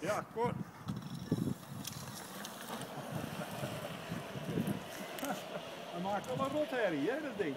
Ja, kort. Hij maakt wel een rotherrie, hè, dat ding.